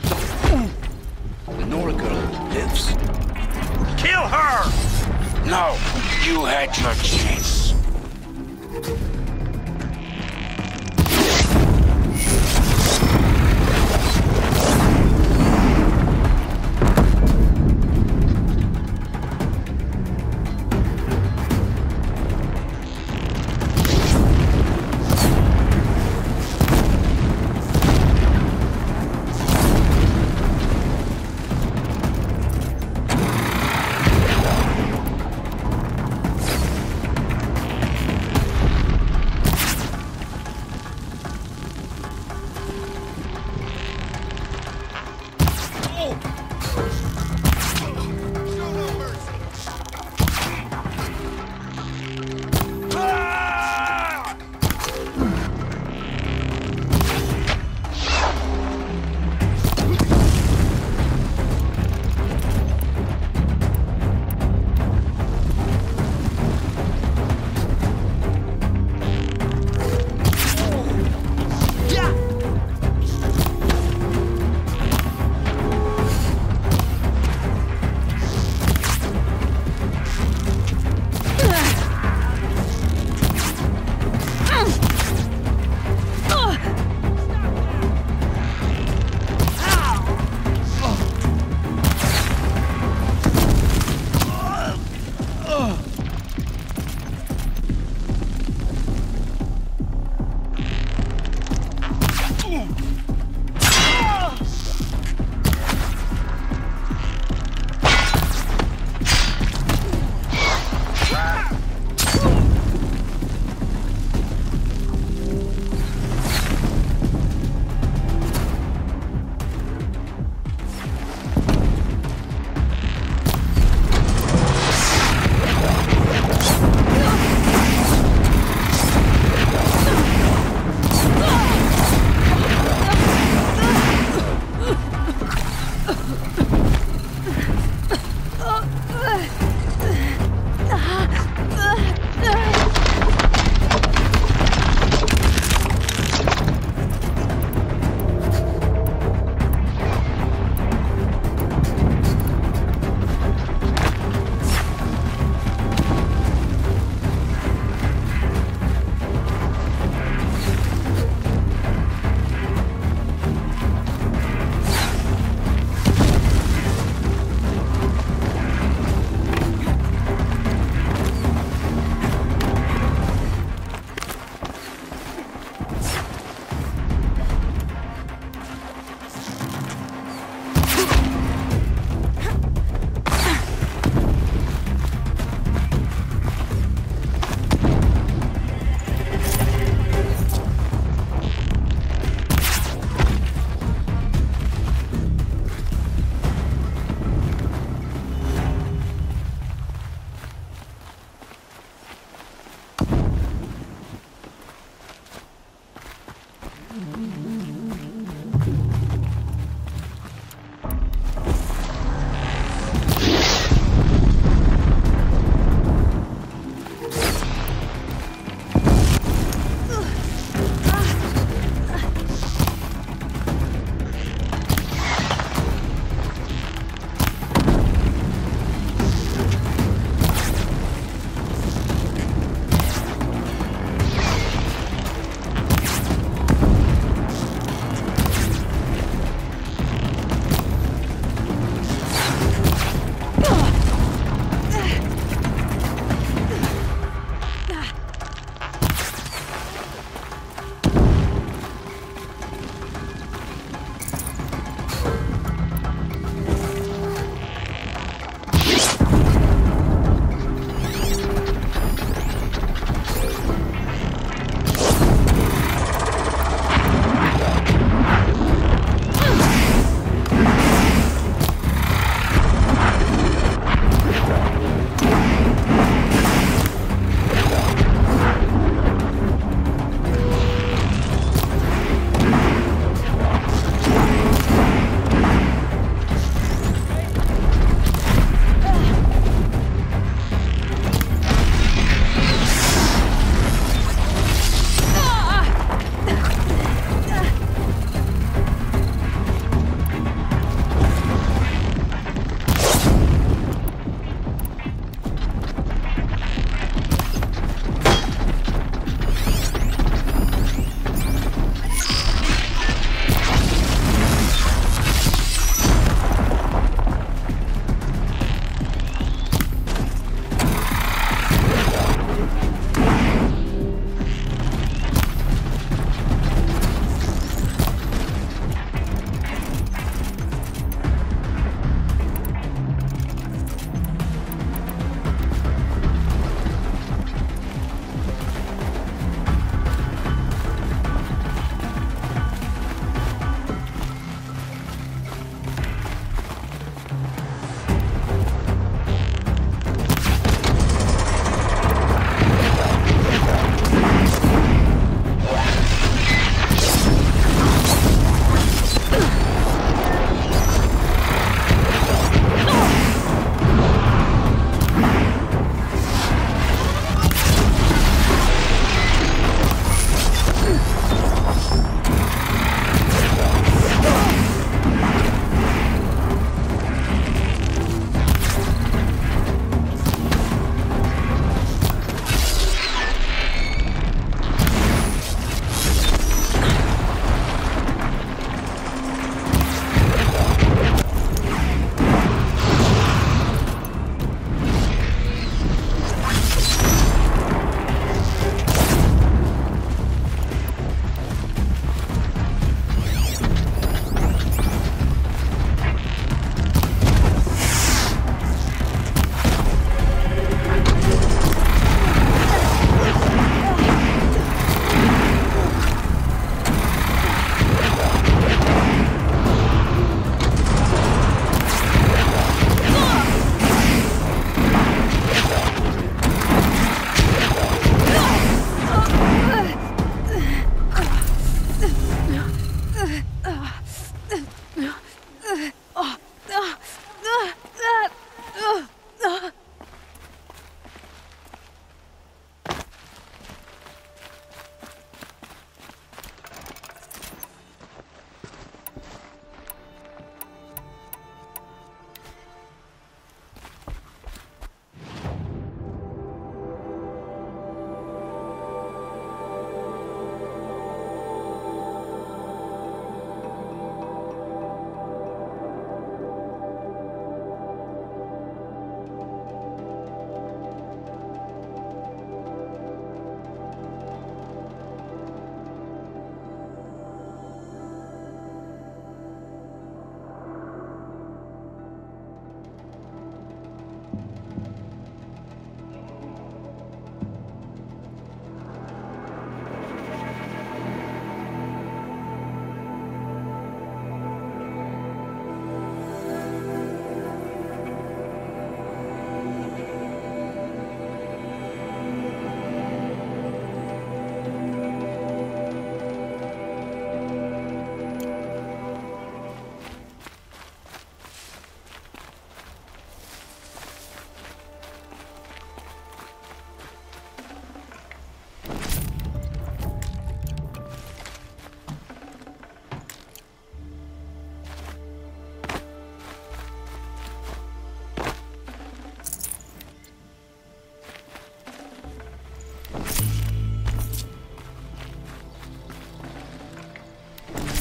The Nora girl lives. Kill her! No, you had your chance.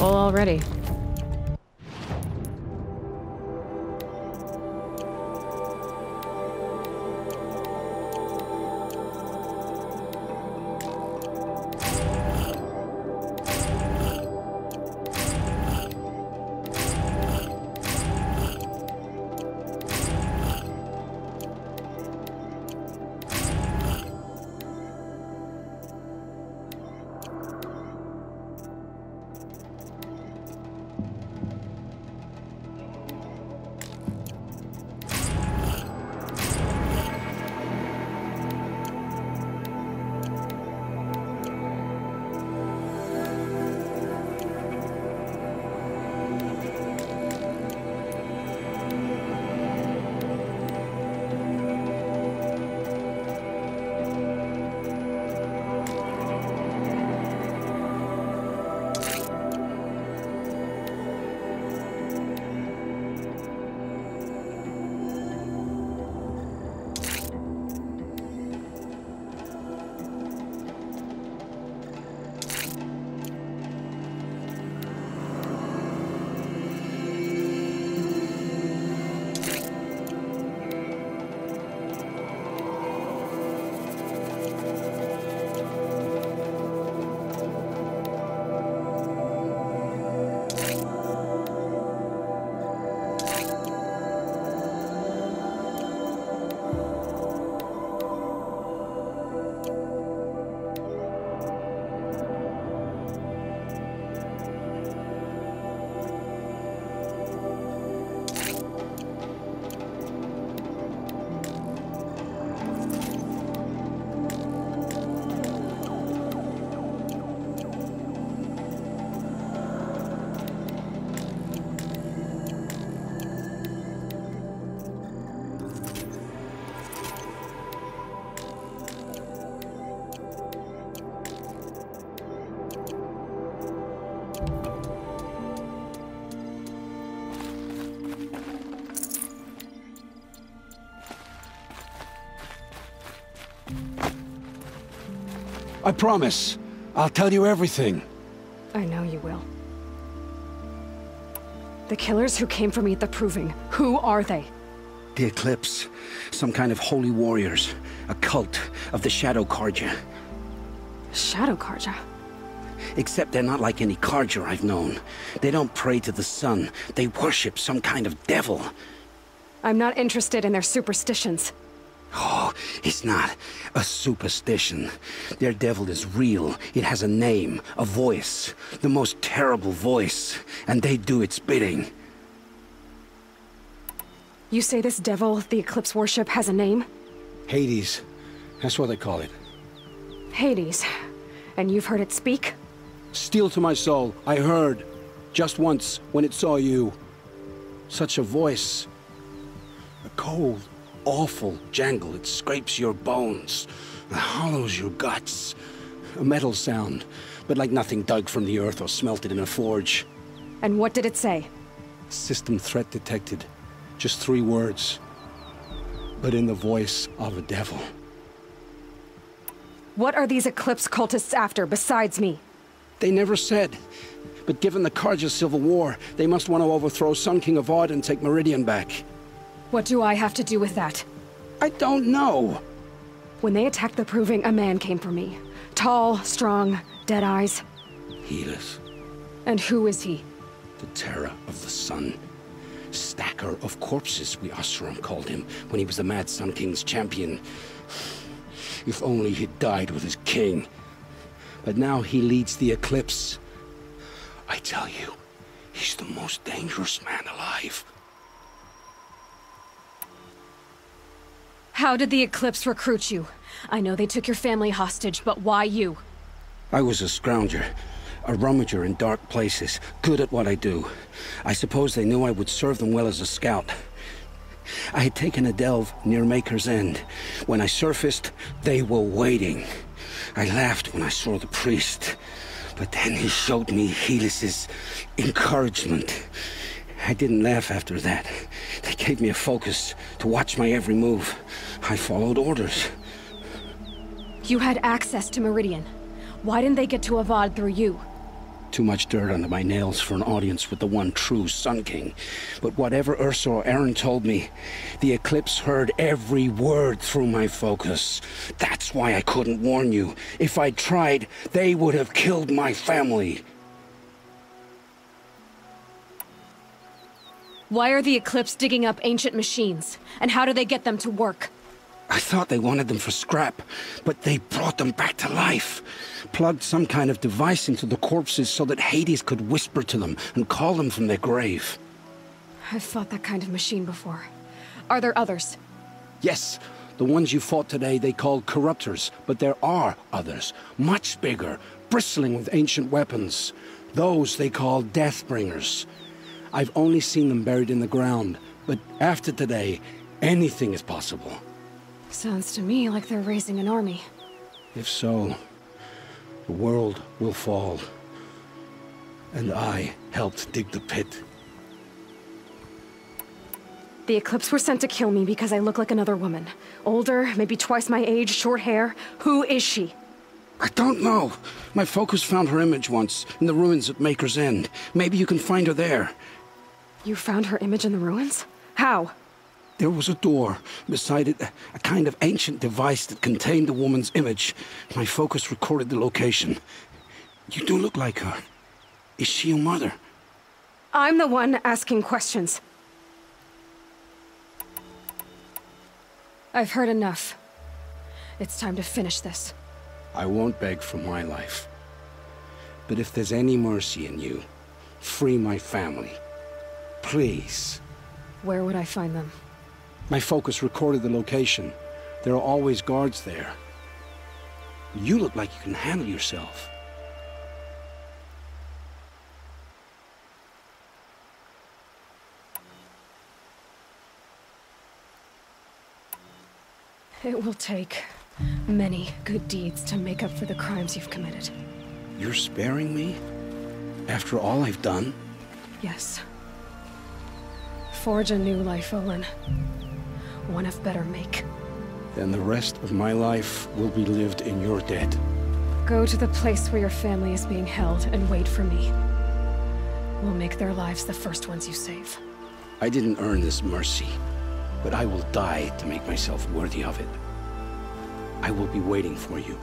Full already. I promise. I'll tell you everything. I know you will. The killers who came for me at the Proving, who are they? The Eclipse. Some kind of holy warriors. A cult of the Shadow Carja. Shadow Carja? Except they're not like any Carja I've known. They don't pray to the sun. They worship some kind of devil. I'm not interested in their superstitions. Oh, it's not a superstition. Their devil is real. It has a name, a voice, the most terrible voice, and they do its bidding. You say this devil the Eclipse worship has a name? Hades. That's what they call it. Hades. And you've heard it speak? Steel to my soul, I heard. Just once, when it saw you. Such a voice. A cold, awful jangle. It scrapes your bones, it hollows your guts. A metal sound, but like nothing dug from the earth or smelted in a forge. And what did it say? System threat detected. Just three words. But in the voice of a devil. What are these Eclipse cultists after, besides me? They never said. But given the Carja civil war, they must want to overthrow Sun King Avad and take Meridian back. What do I have to do with that? I don't know. When they attacked the Proving, a man came for me. Tall, strong, dead eyes. Helis, And who is he? the terror of the sun. Stacker of corpses, we Oseram called him, when he was the Mad Sun King's champion. If only he'd died with his king. But now he leads the Eclipse. I tell you, he's the most dangerous man alive. How did the Eclipse recruit you? I know they took your family hostage, but why you? I was a scrounger, a rummager in dark places, good at what I do. I suppose they knew I would serve them well as a scout. I had taken a delve near Maker's End. When I surfaced, they were waiting. I laughed when I saw the priest, but then he showed me Helis's encouragement. I didn't laugh after that. They gave me a focus to watch my every move. I followed orders. You had access to Meridian. Why didn't they get to Avad through you? Too much dirt under my nails for an audience with the one true Sun King. But whatever Ersa or Erend told me, the Eclipse heard every word through my focus. That's why I couldn't warn you. If I'd tried, they would have killed my family. Why are the Eclipse digging up ancient machines? And how do they get them to work? I thought they wanted them for scrap, but they brought them back to life. Plugged some kind of device into the corpses so that Hades could whisper to them and call them from their grave. I've fought that kind of machine before. Are there others? Yes, the ones you fought today they called corruptors, but there are others, much bigger, bristling with ancient weapons. Those they call Deathbringers. I've only seen them buried in the ground, but after today, anything is possible. Sounds to me like they're raising an army. If so, the world will fall. And I helped dig the pit. The Eclipse were sent to kill me because I look like another woman. Older, maybe twice my age, short hair. Who is she? I don't know. My focus found her image once, in the ruins at Maker's End. Maybe you can find her there. You found her image in the ruins? How? There was a door. Beside it, a kind of ancient device that contained the woman's image. My focus recorded the location. You do look like her. Is she your mother? I'm the one asking questions. I've heard enough. It's time to finish this. I won't beg for my life. But if there's any mercy in you, free my family. Please. Where would I find them? My focus recorded the location. There are always guards there. You look like you can handle yourself. It will take many good deeds to make up for the crimes you've committed. You're sparing me? After all I've done? Yes. Forge a new life, Olin. One of better make. Then the rest of my life will be lived in your debt. Go to the place where your family is being held and wait for me. We'll make their lives the first ones you save. I didn't earn this mercy, but I will die to make myself worthy of it. I will be waiting for you.